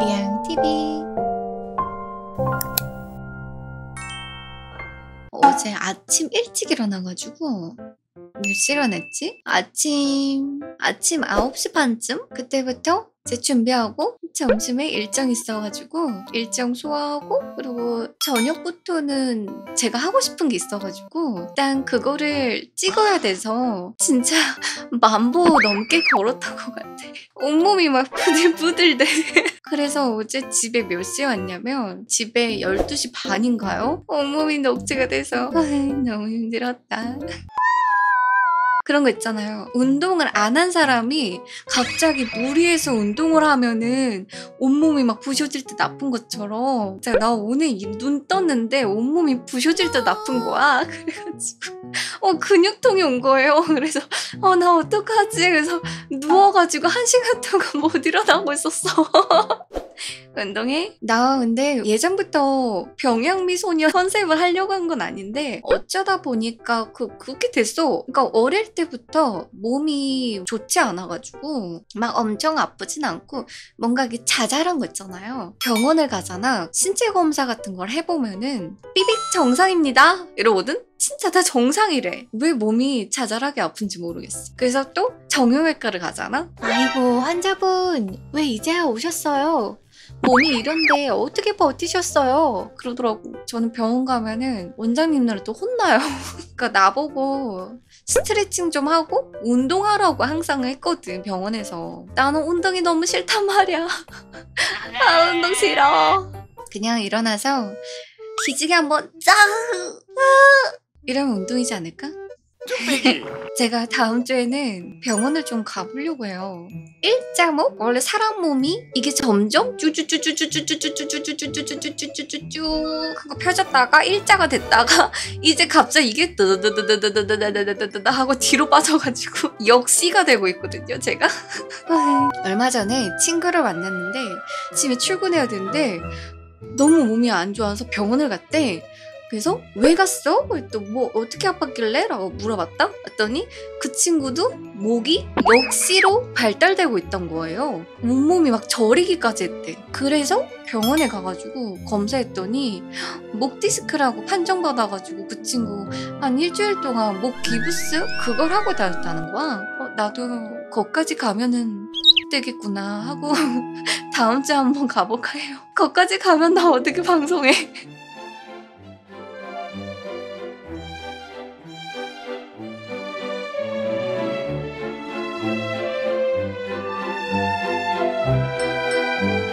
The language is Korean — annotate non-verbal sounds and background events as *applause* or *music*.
유리양 TV 어제 아침 일찍 일어나가지고 몇 시에 일어났지? 아침 아침 9시 반쯤? 그때부터 제 준비하고 점심에 일정 있어가지고 일정 소화하고 그리고 저녁부터는 제가 하고 싶은 게 있어가지고 일단 그거를 찍어야 돼서 진짜 *laughs* 만보 넘게 걸었던 것 같아. 온몸이 막 부들부들대. *laughs* 그래서 어제 집에 몇 시에 왔냐면 집에 12시 반인가요? 온몸이 녹지가 돼서 아이, 너무 힘들었다. 그런 거 있잖아요. 운동을 안 한 사람이 갑자기 무리해서 운동을 하면은 온몸이 막 부셔질 듯 아픈 것처럼 진짜 나 오늘 이눈 떴는데 온몸이 부셔질 듯 아픈 거야. *laughs* 그래가지고 어 근육통이 온 거예요. *laughs* 그래서 어 나 어떡하지? 그래서 누워가지고 한 시간 동안 못 일어나고 있었어. *laughs* 운동해? 나 근데 예전부터 병양미 소녀 *laughs* 컨셉을 하려고 한 건 아닌데 어쩌다 보니까 그 그게 됐어. 그러니까 어릴 때부터 몸이 좋지 않아가지고 막 엄청 아프진 않고 뭔가 이게 자잘한 거 있잖아요. 병원을 가잖아. 신체 검사 같은 걸 해보면은 삐빅 정상입니다. 이러거든. 진짜 다 정상이래. 왜 몸이 자잘하게 아픈지 모르겠어. 그래서 또 정형외과를 가잖아. 아이고 환자분 왜 이제야 오셨어요? 몸이 이런데 어떻게 버티셨어요? 그러더라고. 저는 병원 가면은 원장님들은 또 혼나요. *laughs* 그러니까 나보고 스트레칭 좀 하고 운동하라고 항상 했거든 병원에서. 나는 운동이 너무 싫단 말이야. *laughs* 아 운동 싫어. 그냥 일어나서 기지개 한번 짱 이러면 운동이지 않을까? *laughs* 제가 다음 주에는 병원을 좀 가보려고 해요. 일자목 원래 사람 몸이 이게 점점 쭈쭈쭈쭈쭈쭈쭈쭈쭈쭈쭈쭈쭈쭈쭈쭈 하고 펴졌다가 일자가 됐다가 *laughs* 이제 갑자기 이게 뜨드드드드드드드드드드 하고 뒤로 빠져가지고 역시가 되고 있거든요. 제가 얼마 전에 친구를 만났는데 집에 출근해야 되는데 너무 몸이 안 좋아서 병원을 갔대. 그래서 왜 갔어? 또뭐 어떻게 아팠길래? 라고 물어봤다. 했더니 그 친구도 목이 역시로 발달되고 있던 거예요. 온몸이 막 저리기까지 했대. 그래서 병원에 가가지고 검사했더니 목 디스크라고 판정받아가지고 그 친구 한 일주일 동안 목 기부스 그걸 하고 다녔다는 거야. 어, 나도 거기까지 가면은 되겠구나 하고 *laughs* 다음 주에 한번 가볼까 해요. 거기까지 가면 나 어떻게 방송해?